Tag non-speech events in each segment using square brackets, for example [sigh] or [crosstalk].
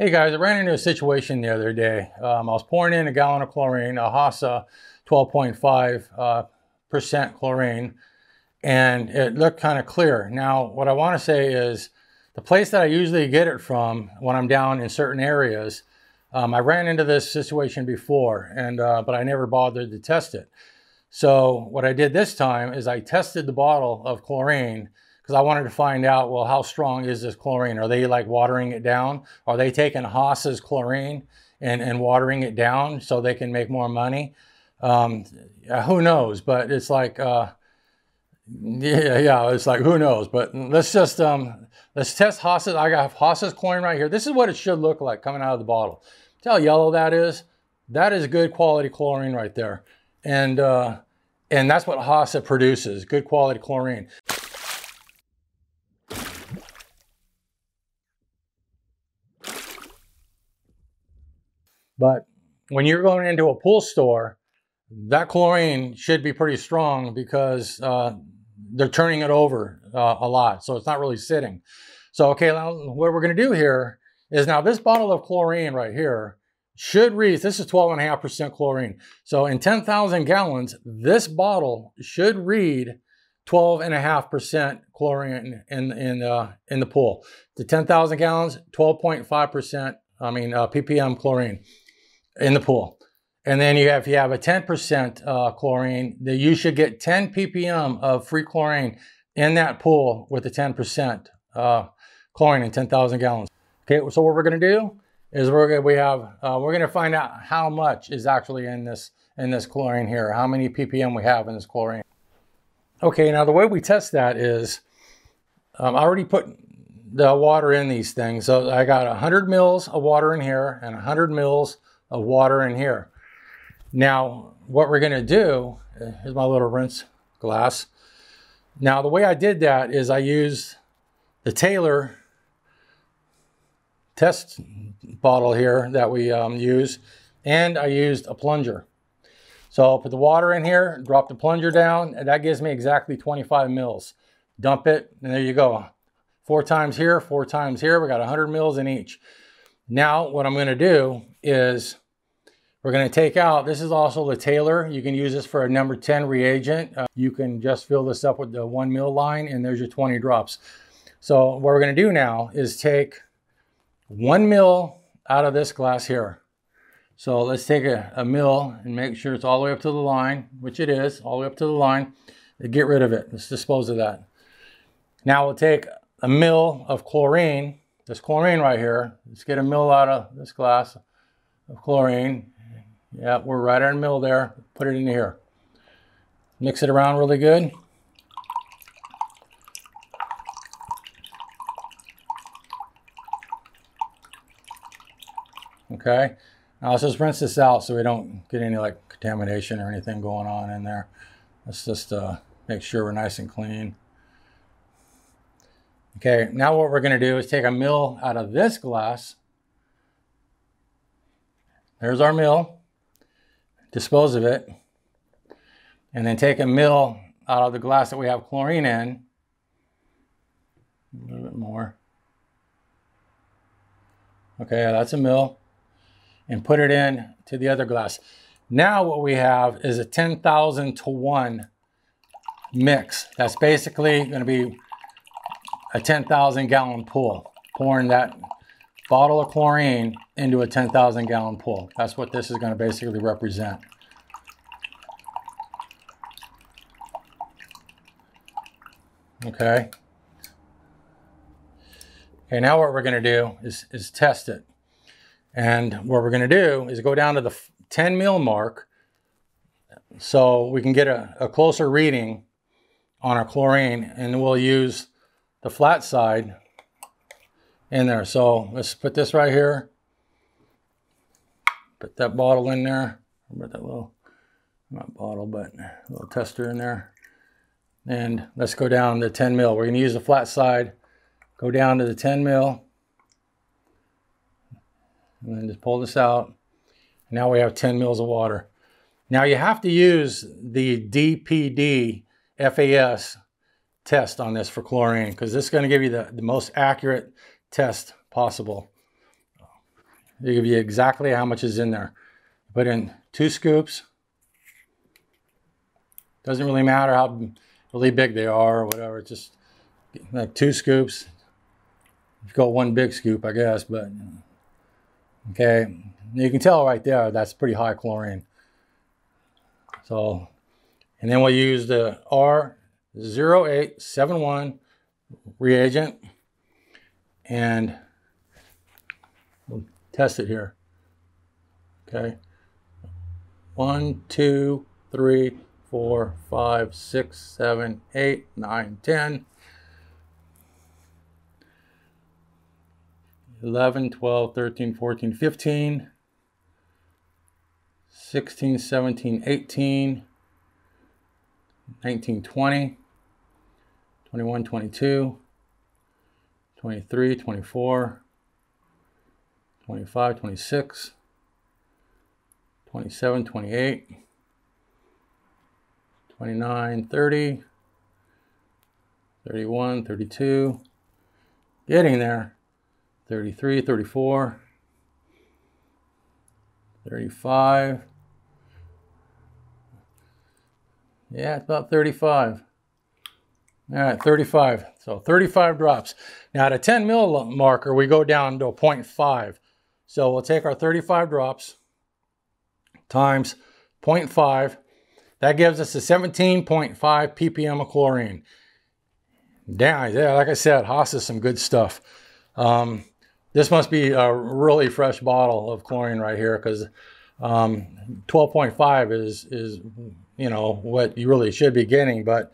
Hey guys, I ran into a situation the other day. Um, I was pouring in a gallon of chlorine, a Hasa 12.5 uh, percent chlorine, and it looked kind of clear. Now, what I want to say is the place that I usually get it from when I'm down in certain areas, um, I ran into this situation before, and uh, but I never bothered to test it. So what I did this time is I tested the bottle of chlorine because I wanted to find out, well, how strong is this chlorine? Are they like watering it down? Are they taking Hasa's chlorine and, and watering it down so they can make more money? Um, who knows? But it's like, uh, yeah, yeah, it's like, who knows? But let's just, um, let's test Hasa's. I got Hasa's chlorine right here. This is what it should look like coming out of the bottle. See how yellow that is? That is good quality chlorine right there. And, uh, and that's what Hasa produces, good quality chlorine. But when you're going into a pool store, that chlorine should be pretty strong because uh, they're turning it over uh, a lot. So it's not really sitting. So, okay, now what we're going to do here is now this bottle of chlorine right here should read, this is 12.5% chlorine. So in 10,000 gallons, this bottle should read 12.5% chlorine in, in, uh, in the pool. The 10,000 gallons, 12.5%, I mean, uh, ppm chlorine in the pool. And then you have, if you have a 10% uh, chlorine, that you should get 10 ppm of free chlorine in that pool with the 10% uh, chlorine in 10,000 gallons. Okay, so what we're gonna do is we're gonna, we have, uh, we're gonna find out how much is actually in this, in this chlorine here, how many ppm we have in this chlorine. Okay, now the way we test that is, um, I already put the water in these things. So I got 100 mils of water in here and 100 mils of water in here. Now, what we're gonna do, here's my little rinse glass. Now, the way I did that is I used the Taylor test bottle here that we um, use, and I used a plunger. So I'll put the water in here, drop the plunger down, and that gives me exactly 25 mils. Dump it, and there you go. Four times here, four times here. We got 100 mils in each. Now, what I'm going to do is we're going to take out, this is also the Taylor. You can use this for a number 10 reagent. Uh, you can just fill this up with the one mil line and there's your 20 drops. So what we're going to do now is take one mil out of this glass here. So let's take a, a mil and make sure it's all the way up to the line, which it is, all the way up to the line. Get rid of it. Let's dispose of that. Now we'll take a mil of chlorine this chlorine right here. Let's get a mil out of this glass of chlorine. Yeah, we're right in the middle there. Put it in here. Mix it around really good. Okay, now let's just rinse this out so we don't get any like contamination or anything going on in there. Let's just uh, make sure we're nice and clean. Okay, now what we're going to do is take a mill out of this glass. There's our mill, Dispose of it. And then take a mill out of the glass that we have chlorine in. A little bit more. Okay, that's a mill, And put it in to the other glass. Now what we have is a 10,000 to 1 mix. That's basically going to be a 10,000 gallon pool, pouring that bottle of chlorine into a 10,000 gallon pool. That's what this is going to basically represent. Okay. Okay, now what we're going to do is, is test it. And what we're going to do is go down to the 10 mil mark so we can get a, a closer reading on our chlorine and we'll use the flat side in there. So let's put this right here. Put that bottle in there. Put that little, not bottle, but little tester in there. And let's go down to 10 mil. We're going to use the flat side. Go down to the 10 mil. And then just pull this out. Now we have 10 mils of water. Now you have to use the DPD FAS test on this for chlorine because this is going to give you the, the most accurate test possible. They give you exactly how much is in there. Put in two scoops. Doesn't really matter how really big they are or whatever. Just like two scoops. You've got one big scoop, I guess, but okay. You can tell right there that's pretty high chlorine. So, and then we'll use the R0871 reagent and we'll test it here. Okay. One, two, three, four, five, six, seven, eight, nine, ten. 11, 12, 13, 14, 15, 16, 17, 18, 19, 20, 21, 22, 23, 24, 25, 26, 27, 28, 29, 30, 31, 32, getting there, 33, 34, 35, yeah, it's about 35. All right, 35. So 35 drops. Now at a 10 mil marker, we go down to a 0.5. So we'll take our 35 drops times 0.5. That gives us a 17.5 ppm of chlorine. Damn, yeah, like I said, Hasa is some good stuff. Um, this must be a really fresh bottle of chlorine right here because um, 12.5 is, is, you know, what you really should be getting. But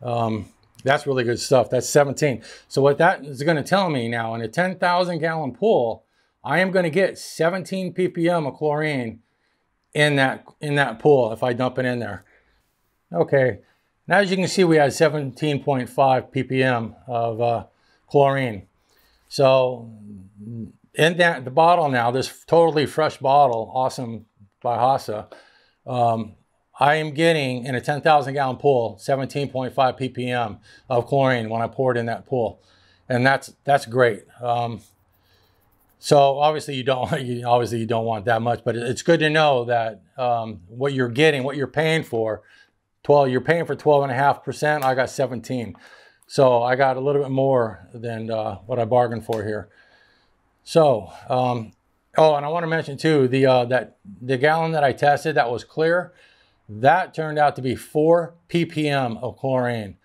um, that's really good stuff. That's 17. So what that is going to tell me now in a 10,000 gallon pool, I am going to get 17 ppm of chlorine in that in that pool if I dump it in there. Okay. Now as you can see, we had 17.5 ppm of uh, chlorine. So in that the bottle now, this totally fresh bottle, awesome by Hasa, um, I am getting in a 10,000 gallon pool 17.5 ppm of chlorine when I pour it in that pool, and that's that's great. Um, so obviously you don't [laughs] you, obviously you don't want that much, but it's good to know that um, what you're getting, what you're paying for, 12 you're paying for 12 and a half percent. I got 17, so I got a little bit more than uh, what I bargained for here. So um, oh, and I want to mention too the uh, that the gallon that I tested that was clear that turned out to be 4 ppm of chlorine.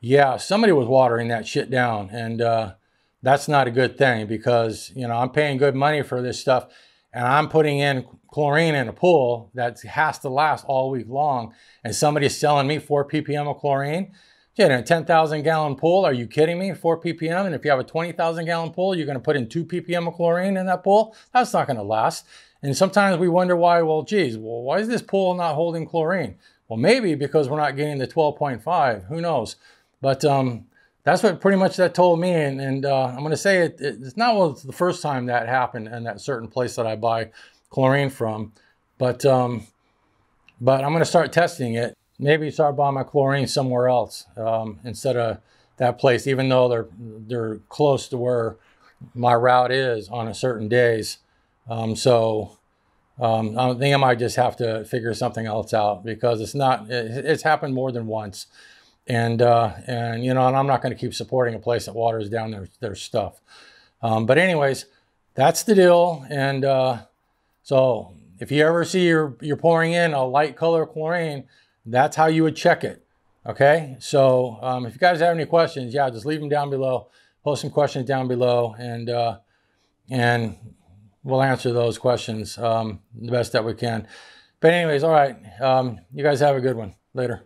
Yeah, somebody was watering that shit down, and uh, that's not a good thing because, you know, I'm paying good money for this stuff, and I'm putting in chlorine in a pool that has to last all week long, and somebody's selling me 4 ppm of chlorine. Yeah, in a 10,000 gallon pool, are you kidding me? 4 ppm, and if you have a 20,000 gallon pool, you're going to put in 2 ppm of chlorine in that pool? That's not going to last. And sometimes we wonder why, well, geez, well, why is this pool not holding chlorine? Well, maybe because we're not getting the 12.5. Who knows? But um, that's what pretty much that told me. And, and uh, I'm going to say it, it's not well, it's the first time that happened in that certain place that I buy chlorine from. But, um, but I'm going to start testing it. Maybe start buying my chlorine somewhere else um, instead of that place, even though they're, they're close to where my route is on a certain days. Um, so um, I think I might just have to figure something else out because it's not, it, it's happened more than once. And, uh, and you know, and I'm not going to keep supporting a place that waters down their, their stuff. Um, but anyways, that's the deal. And uh, so if you ever see you're, you're pouring in a light color chlorine, that's how you would check it. Okay. So um, if you guys have any questions, yeah, just leave them down below. Post some questions down below and, uh, and we'll answer those questions um, the best that we can. But anyways, all right. Um, you guys have a good one. Later.